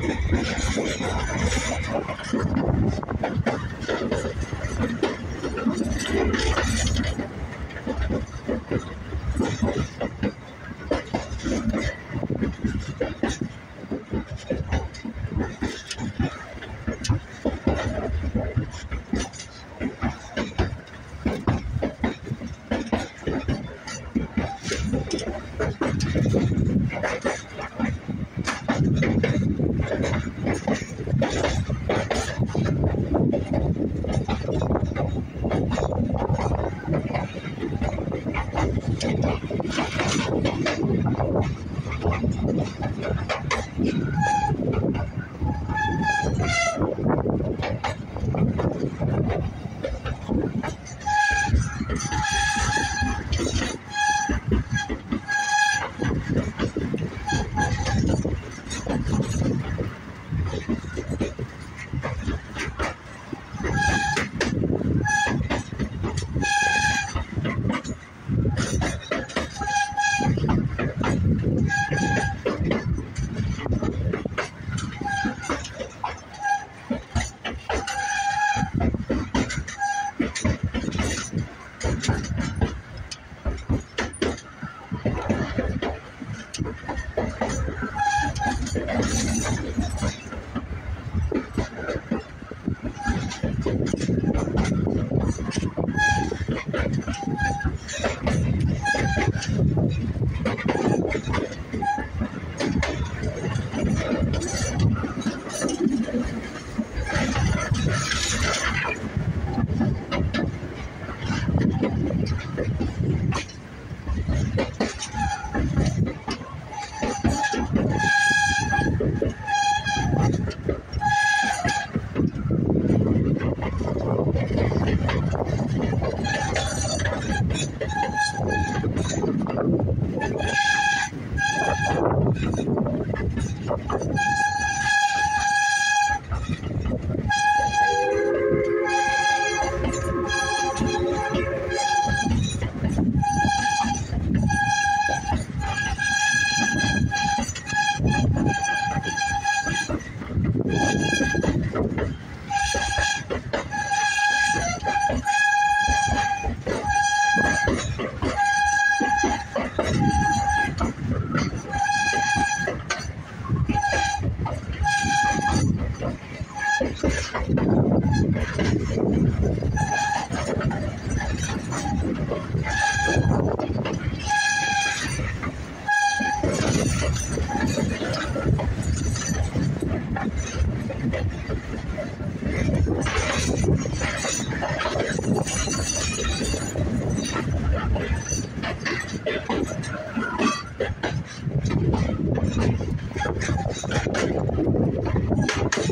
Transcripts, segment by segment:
Thank you.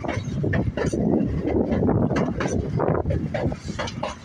Thank you.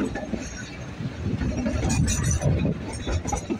フフフ。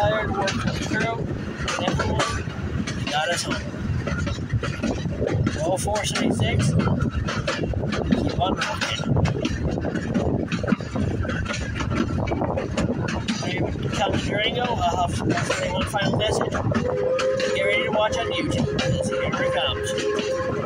tired working crew, everyone got us home. Roll 476. Keep on rocking. Me Durango, I'll have one final message. Get ready to watch on YouTube. Here it comes.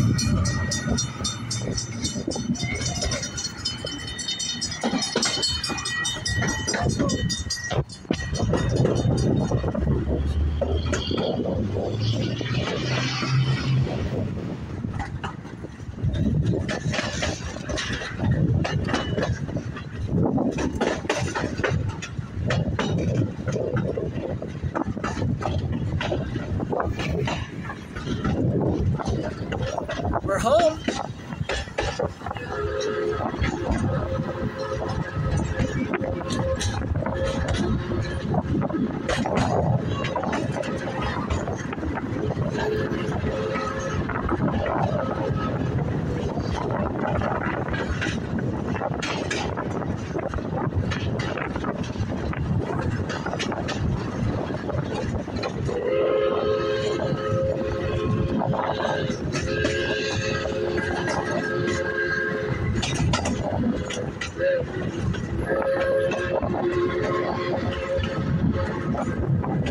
We're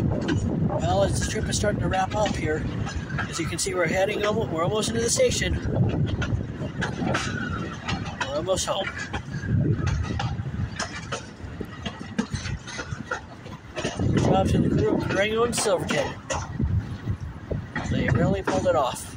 Well, as the trip is starting to wrap up here, as you can see, we're heading we're almost into the station. We're almost home. Good job to the crew of Durango and Silverton. They really pulled it off.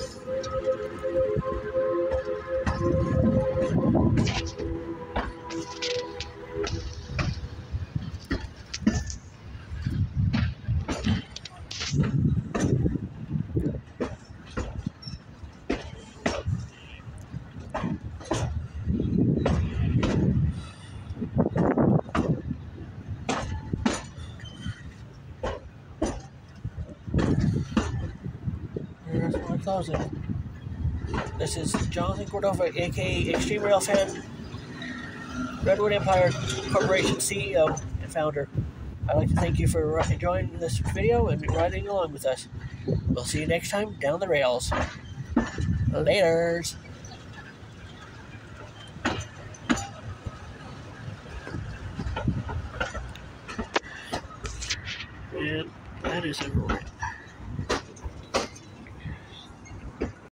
This is Jonathan Cordova, aka Extreme Rail Fan, Redwood Empire Corporation CEO and founder. I'd like to thank you for enjoying this video and riding along with us. We'll see you next time down the rails. Laters.